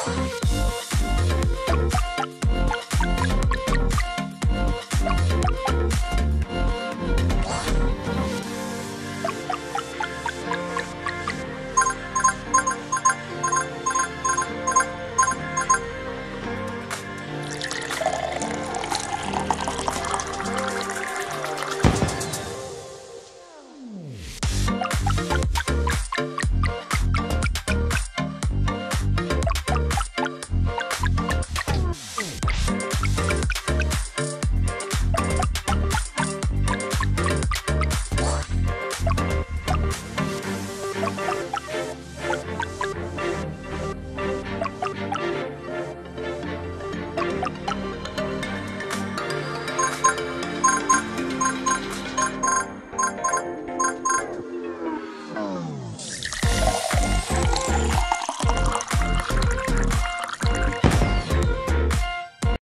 すごい。you